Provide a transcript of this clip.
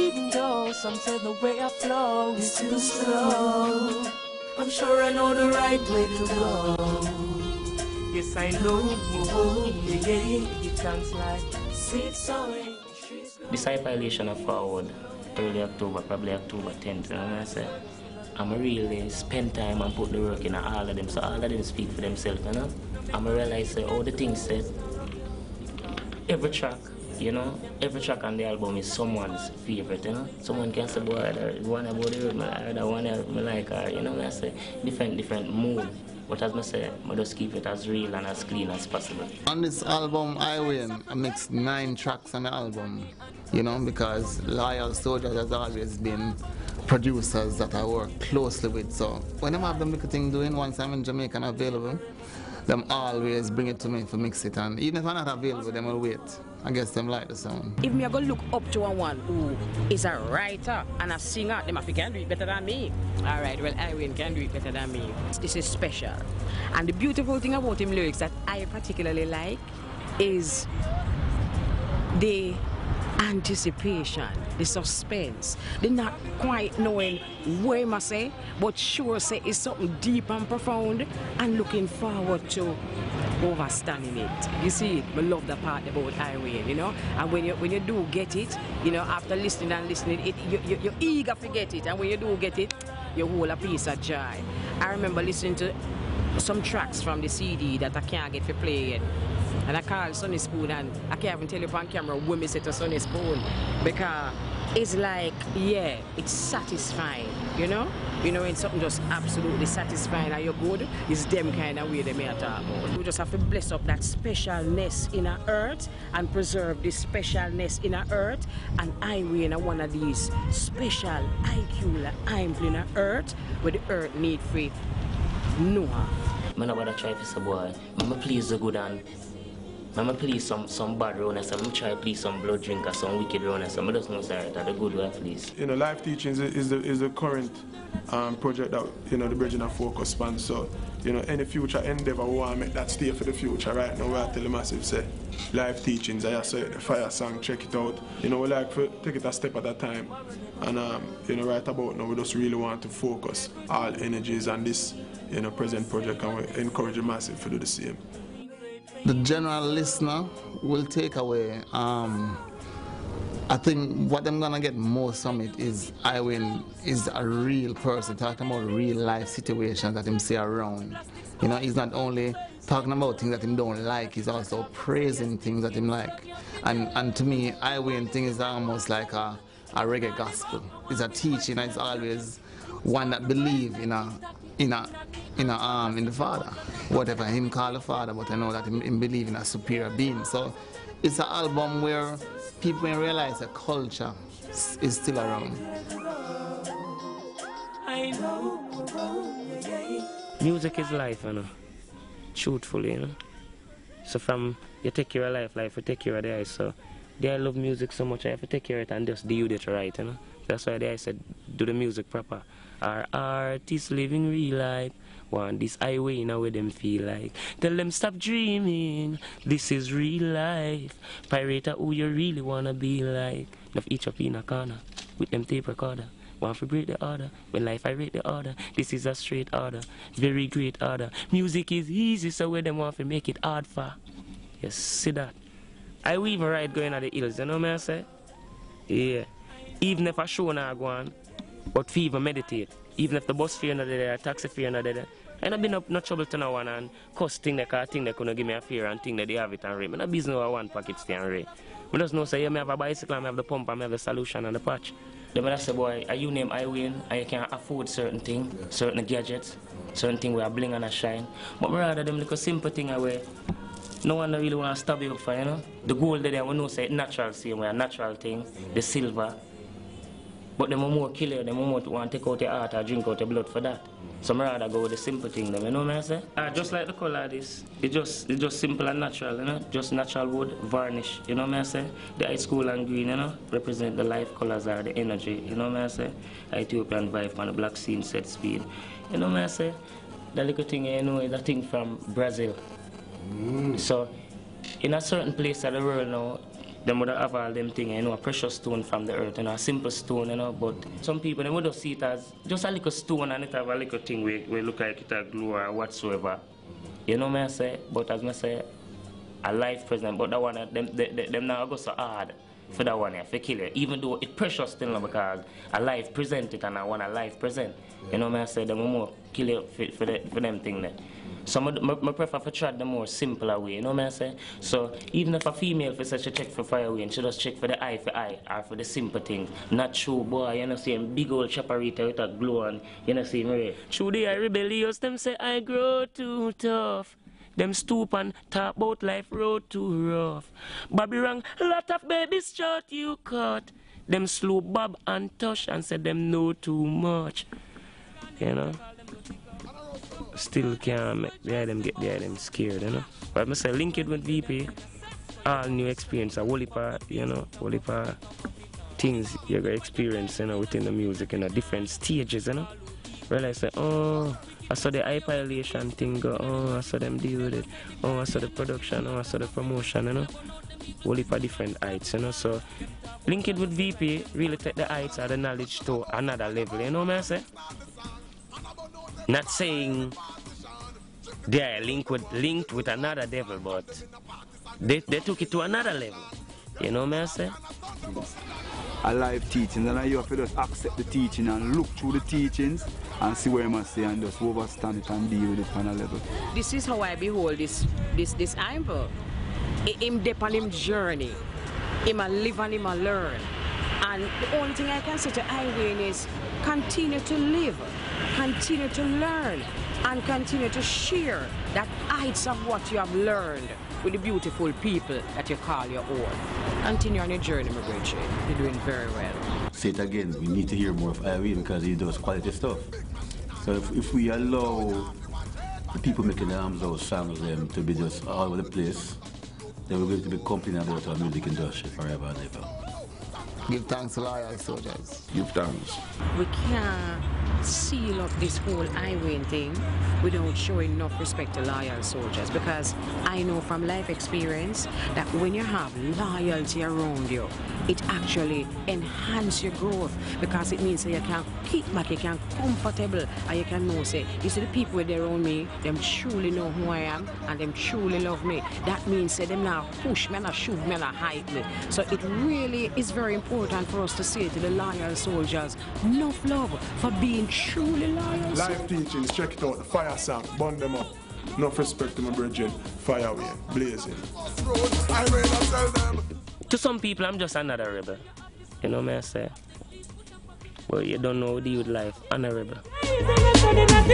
Even though some said the way I flow is too slow. I'm sure I know the right way to go. Yes, I know. Yeah, yeah, it sounds like six away. Disciplation of forward early October, probably October 10th, you know what I say? I'm really spend time and put the work in all of them, so all of them speak for themselves, you know? I'm realize say, all the things said, every track, you know, every track on the album is someone's favorite, you know? Someone can say, boy, the one about the road, I the one I like, or, you know I say? Different, different mood. But as I say, I just keep it as real and as clean as possible. On this album, I win. I mixed nine tracks on the album, you know, because Loyal Soldiers has always been producers that I work closely with. So when I have them little thing doing, once I'm in Jamaica and available, them always bring it to me for mix it. And even if I'm not available, them will wait. I guess them like the sound. If me I go look up to a one who is a writer and a singer, them if he can do it better than me. All right, well, I-Wayne can do it better than me. This is special. And the beautiful thing about him lyrics that I particularly like is the anticipation, the suspense, the not quite knowing where must say, but sure say it's something deep and profound and looking forward to overstanding it. You see, I love the part about I-Wayne, you know, and when you when you do get it, you know, after listening and listening, it you, you, you're eager to get it, and when you do get it, you hold a piece of joy. I remember listening to some tracks from the CD that I can't get to play yet. And I call Sonny Spoon and I can't even tell you on camera when me say to Sonny Spoon because it's like, yeah, it's satisfying, you know? You know, it's something just absolutely satisfying and you're good, it's them kind of way they may talk about. We just have to bless up that specialness in our earth and preserve this specialness in our earth. And I-Wayne one of these special IQ I'm in our earth where the earth need free Noah. Man, I want to try for some boy. Mama, please the good and Mama please some some bad runner, so I'm try please some blood drinker, some wicked runner, so I just know say that the good way please. You know, life teachings is the is the current um, project that you know the Bridging of Focus span. So, you know, any future endeavor we want to make that stay for the future right now. We are telling massive say life teachings. I say the fire song, check it out. You know, we like to take it a step at a time. And um, you know, right about now we just really want to focus all energies on this, you know, present project and we encourage the massive to do the same the general listener will take away. Um, I think what I'm gonna get most from it is I-Wayne is a real person talking about real life situations that him see around. You know, he's not only talking about things that him don't like, he's also praising things that him like. And and to me, I-Wayne thing is almost like a, a reggae gospel. It's a teaching. It's always one that believe in a in a in a um in the father whatever him call the father but i know that him, him believe in a superior being. So it's an album where people may realize that culture is still around. Music is life you know. Truthfully you know. So from you take care of life life you take care of the eyes so they love music so much i have to take care of it and just do it right you know. That's why they said do the music proper. Our artists living real life. Want this highway now where them feel like. Tell them stop dreaming. This is real life. Pirate who you really wanna be like. Enough each up in a corner with them tape recorder. Want to break the order. When life I rate the order. This is a straight order. Very great order. Music is easy, so where them want to make it hard for. Yes, see that. I will even ride going at the hills, you know what I say? Yeah. Even if I show now go on, but fever meditate. Even if the bus fare not there, taxi fare not there. And I've been up no trouble to no one and cuss thing car thing that couldn't give me a fear and thing that they have it and rate. I'm not business with one pocket stay and rate. I just know say yeah, I have a bicycle, I have the pump, I have the solution and the patch. The man say boy, are you name I-Wayne I can afford certain thing, certain gadgets, certain thing where I bling and I shine. But rather them little simple thing away. No one really want to stop you up for, you know. The gold that they want to say natural same way, a natural thing, the silver, but them more kill you, them more want to take out your heart or drink out your blood for that. So I rather go with the simple thing them, you know what I say? Uh, just like the color of this, it's just it's just simple and natural, you know? Just natural wood, varnish, you know what I say? The high school and green, you know, represent the life colors or the energy, you know what I say? Ethiopian vibe on the black scene set speed. You know what I say? The little thing you know is a thing from Brazil. Mm. So in a certain place of the world now, them would have all them thing, you know, a precious stone from the earth, you know, a simple stone, you know, but some people, they would have see it as just a little stone and it have a little thing where, where look like it a glue or whatsoever. You know what I say? But as I say, a life present, but that one, them, them, them now go so hard for that one, yeah, for kill it. Even though it's precious still now because a life present it and I want a life present. You know what I say? Them more kill it for, for, the, for them thing there. So I prefer to try the more simpler way, you know what I say? So even if a female for such a check for fire away and she just check for the eye for eye or for the simple thing, not true boy, you know see big old chaparita with a glow on, you know see me. True they are rebellious, them say I grow too tough. Them stoop and talk about life road too rough. Bobby wrong, lot of babies short you cut. Them slow bob and touch and said them know too much. You know? Still can't make the them get there them scared, you know. But I say link it with VP, all new experience, a whole of, you know, whole of things you're gonna experience, you know, within the music, you know, different stages, you know. Realize say, oh, I saw the hyperlation thing go, oh, I saw them deal with it. Oh, I saw the production, oh, I saw the promotion, you know. Whole heap of different heights, you know. So link it with VP, really take the heights or the knowledge to another level, you know what I say? Not saying they are linked with, linked with another devil, but they, they took it to another level. You know what I say? A live teaching, and you have to just accept the teaching and look through the teachings and see where you must say and just overstand it and deal with it on a level. This is how I behold this this this Ivo. Him dip on him journey. Him a live and him a learn. And the only thing I can say to I-Wayne is continue to live, continue to learn, and continue to share that heights of what you have learned with the beautiful people that you call your own. Continue on your journey, my great You're doing very well. Say it again, we need to hear more of I-Wayne because he does quality stuff. So if, if we allow the people making the arms out songs them to be just all over the place, then we're going to be complaining about our music industry forever and ever. Give thanks to loyal soldiers. Give thanks. We can't seal up this whole I-Wayne thing without showing enough respect to loyal soldiers because I know from life experience that when you have loyalty around you, it actually enhances your growth because it means that you can keep back, you can comfortable, and you can know, say, you see the people with around me, them truly know who I am and them truly love me. That means that them now push me, not shoot me, not hide me. So it really is very important for us to say to the loyal soldiers, enough love for being truly liars. Life teachings, check it out. The fire sound, burn them up. No respect to my brethren. Fire away, blazing. To some people, I'm just another rebel. You know what I say. Well, you don't know how to deal with life. Honorable. rebel.